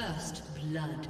First blood.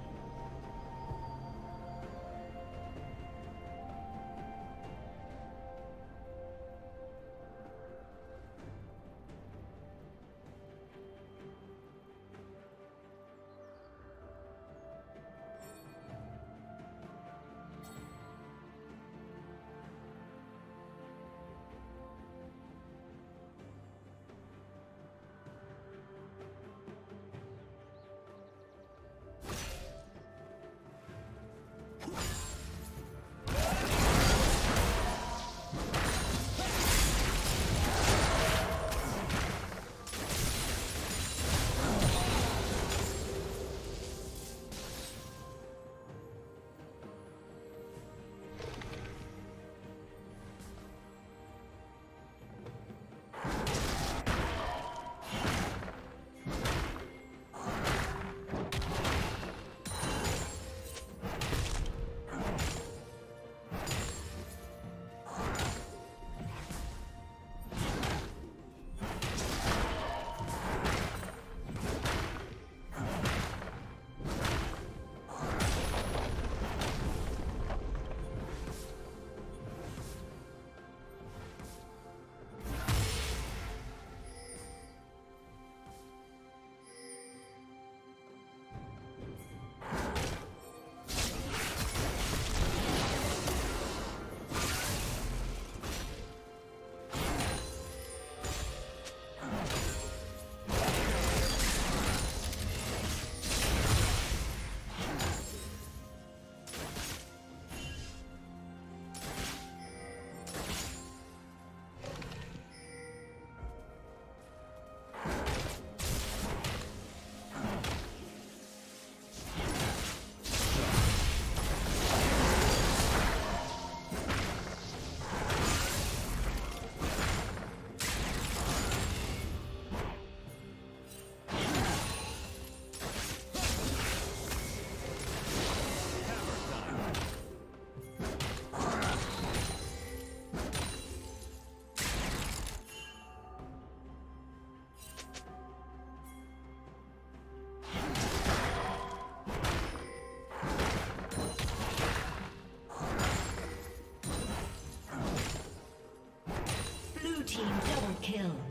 Kill.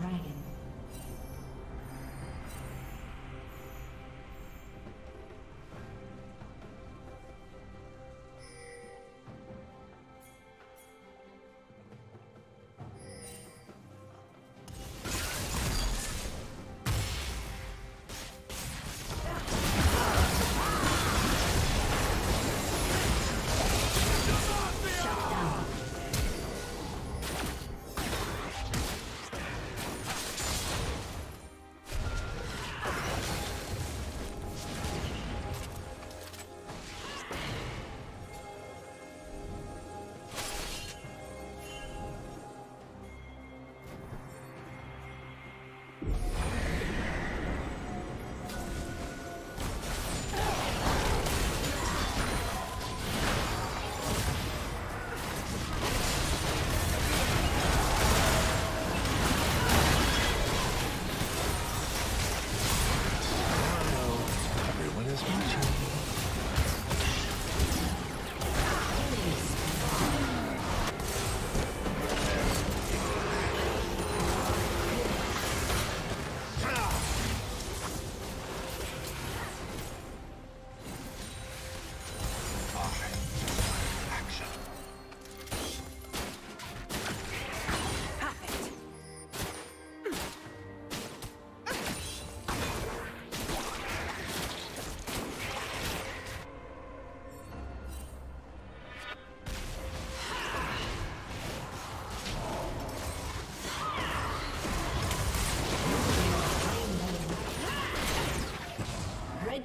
dragon.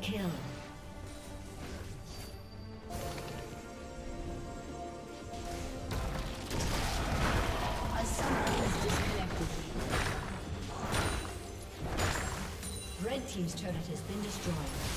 Kill. A summoner disconnected. Red Team's turret has been destroyed.